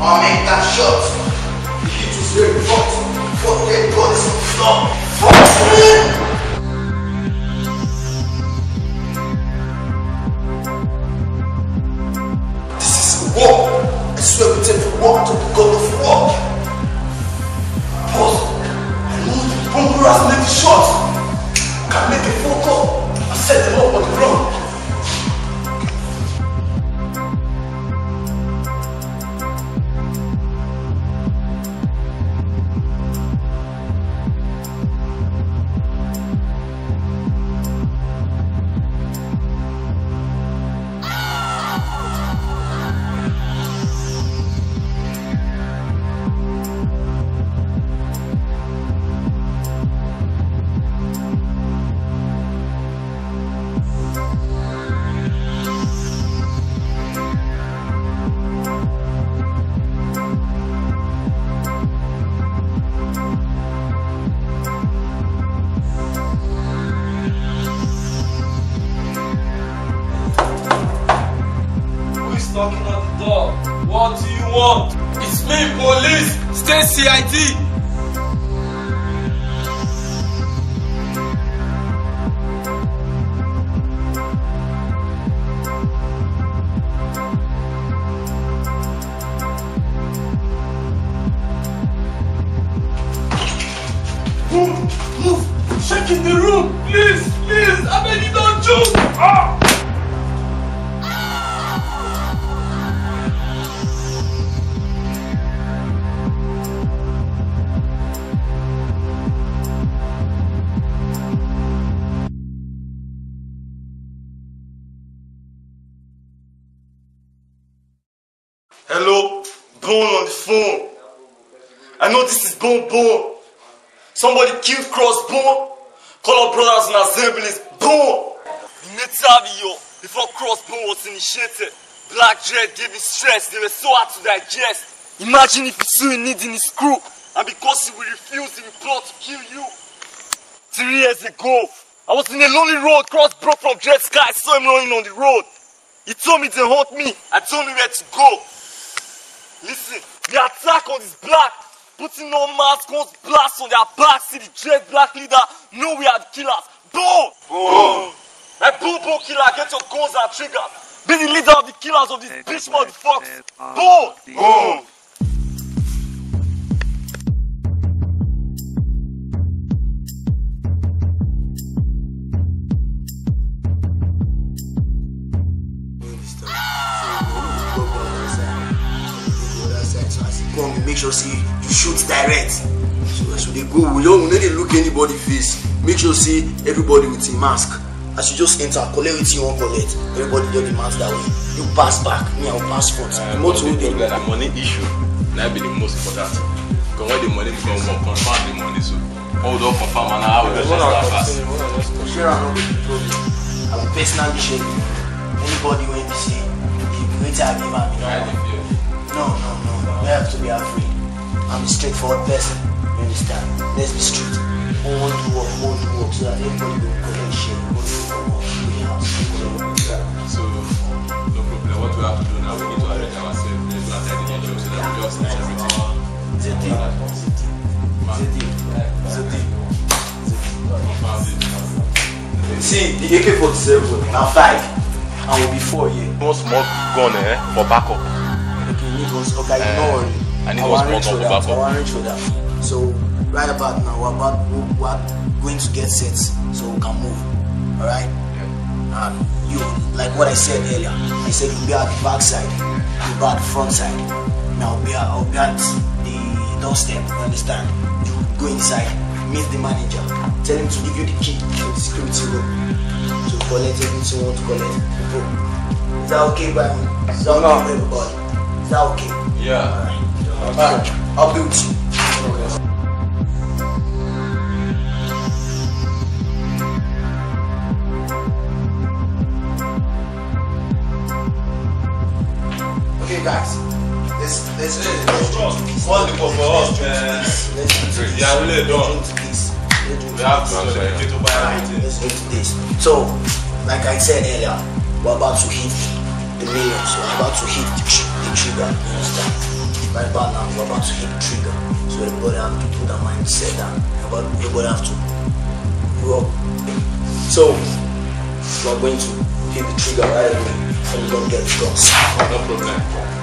I'll make that shot. The hit was very hot. Fuck that God is on the floor. Fuck man! This is a war. I swear we take the war to the Want? It's me, police! Stay CID! Move! Move! Check in the room! Please! Hello, on the phone. I know this is Bone Bone. Somebody killed Crossbone. Call up brothers and assemblies. Bone. The Netavio, before Crossbone was initiated, Black Dread gave him stress. They were so hard to digest. Imagine if he saw a need in his crew, and because he will refuse, he will plot to kill you. Three years ago, I was in a lonely road, cross broke from Dread Sky. I saw him running on the road. He told me to hunt me. I told him where to go. Listen, the attack on this black, putting on mask, guns blast on their back, see the dread black leader, know we are the killers. Boom! Boom! My boom boom killer, get your guns and triggers. Be the leader of the killers of this bitch motherfuckers. Boom! Boom! Come, make sure see you shoot direct. So as we dey go, we don't we no dey look anybody face. Make sure see everybody with a mask. As you just enter, collect wetin you wan collect. Everybody just dey mask that way. You pass back, me I will pass front. The motor wey dey problem na money issue na be the most important because when the money become more confirm the money so all we don confirm and na how we go start fast. share am no be the problem. I will personally share you. Anybody wey be say you wetin I give am. We have to be afraid. I'm a straightforward person. You understand? Let's be straight. We want to work, we want work so that everybody will collect share. We want to work, we have So, no problem. What we have to do now, we need to arrange ourselves. Let's not tell the angel so that we just need everything. Zeti, Zeti, Zeti, Confirm it. See, the AK-47 now five, and will be four here. One small gun eh, for backup. Okay, you need one. Okay, Eh, don't worry. I need will one small arrange gun for for that. backup. I will arrange for that. So right about now, we're about we're going to get set so we can move. All right. And you, like what I said earlier, I said you'll be at the back side, you'll be at the front side. Now I'll be at, I'll be at the doorstep. You understand? You go inside, meet the manager, tell him to give you the key to the security room to collect everything you want to collect. Bro, is that okay, by? Is that okay for everybody? Is that okay? Yeah. Alright. I'll with you. Okay, guys. Let's let's do let's do this. What's the call for us, man? Do. Yeah, done. Let's this. We have to this. to buy everything. let's do this. So, like I said earlier, we're about to hit the millions. We're about to hit the, the trigger. You understand? About now, we're about to hit the trigger. So everybody have to put their mindset down. Everybody, everybody have to rock. So we're going to hit the trigger right away. Don't get. No problem.